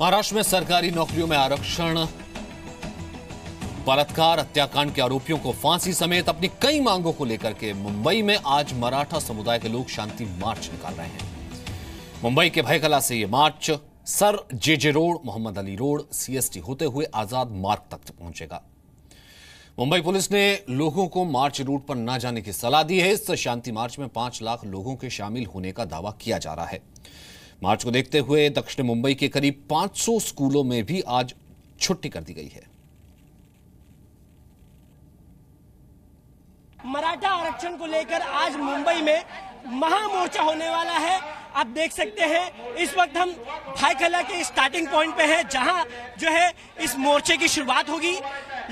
महाराष्ट्र में सरकारी नौकरियों में आरक्षण। बलात्कार, हत्याकांड के आरोपियों को फांसी समेत अपनी कई मांगों को लेकर के मुंबई में आज मराठा समुदाय के लोग शांति मार्च निकाल रहे हैं। मुंबई के भयकला से ये march, Sir J J road, Mohammed Ali road, CST होते हुए आज़ाद मार्ग तक पहुंचेगा। मुंबई पुलिस ने लोगों को मार्च रूट पर न जाने की सलाह दी है। इस शांति मार्च में पाँच लाख लोगों के शामिल होने का दावा किया जा रहा है। मार्च को देखते हुए दक्षिण मुंबई के करीब 500 स्कूलों में भी आज छुट्टी कर दी गई है। मराठा आरक्षण को लेकर आज मुंबई में महामोर्चा होने वाला है। आप देख सकते हैं, इस वक्त हम भाईखला के स्टार्टिंग पॉइंट पे हैं, जहाँ जो है इस मोर्चे की शुरुआत होगी।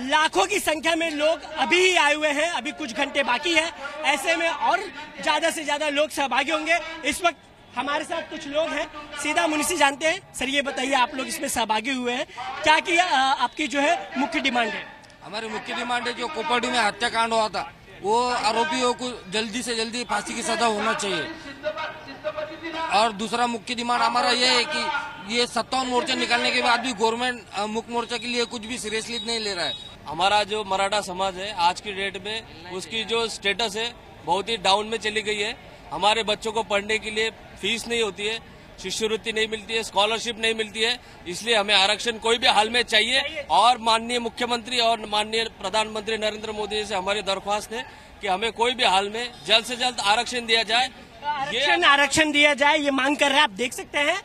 लाखों की संख्या में लोग अभी ही आए हुए हैं, अभी कुछ घंटे बाकी है। ऐसे में और ज़्यादा से ज़्यादा लोग सहभागी होंगे। इस वक्त हमारे साथ कुछ लोग हैं। सीधा मुनिसी जानते हैं। सर ये बताइए आप लोग इसमें सहभागी हुए हैं। क्या किया आपकी जो है मुख्य डिमांड है? हमारी मुख्य डिमांड है जो कोपर्डी में हत्याकांड हुआ था वो आरोपियों को जल्दी से जल्दी फांसी की सजा होना चाहिए। और दूसरा मुख्य डिमांड हमारा ये है कि ये सत्तावन मोर्चा निकालने के बाद भी गवर्नमेंट मुख्य मोर्चा के लिए कुछ भी सीरियसली नहीं ले रहा है। हमारा जो मराठा समाज है आज की डेट में उसकी जो स्टेटस है बहुत ही डाउन में चली गई है। हमारे बच्चों को पढ़ने के लिए फ़ीस नहीं होती है, शिष्यवृत्ति नहीं मिलती है स्कॉलरशिप नहीं मिलती है, इसलिए हमें आरक्षण कोई भी हाल में चाहिए। और माननीय मुख्यमंत्री और माननीय प्रधानमंत्री नरेंद्र मोदी से हमारी दरख्वास्त है कि हमें कोई भी हाल में जल्द से जल्द आरक्षण दिया जाए। आरक्षण आरक्षण दिया जाए, ये मांग कर रहे हैं। आप देख सकते हैं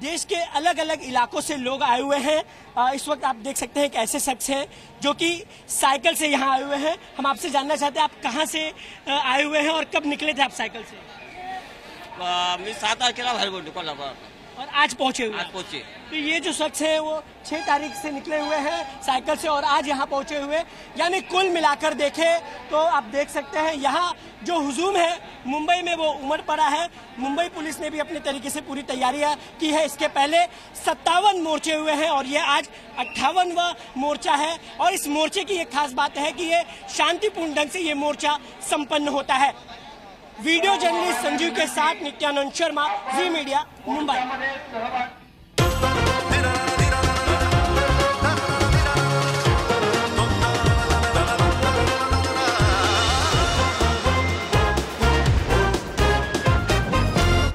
देश के अलग अलग इलाकों से लोग आए हुए हैं। इस वक्त आप देख सकते हैं एक ऐसे शख्स हैं जो कि साइकिल से यहाँ आए हुए हैं। हम आपसे जानना चाहते हैं आप कहाँ से आए हुए हैं और कब निकले थे आप साइकिल से? मी सात और आज पहुँचे हुए आज पहुँचे। तो ये जो शख्स है वो छह तारीख से निकले हुए हैं साइकिल से और आज यहाँ पहुँचे हुए यानी कुल मिलाकर देखे तो आप देख सकते हैं यहाँ जो हुजूम है, मुंबई में वो उमड़ पड़ा है। मुंबई पुलिस ने भी अपने तरीके से पूरी तैयारियाँ की है। इसके पहले सत्तावन मोर्चे हुए हैं और ये आज अट्ठावनवा मोर्चा है। और इस मोर्चे की एक खास बात है कि ये शांतिपूर्ण ढंग से ये मोर्चा संपन्न होता है। वीडियो जर्नलिस्ट संजीव के साथ नित्यानंद शर्मा, जी मीडिया, मुंबई।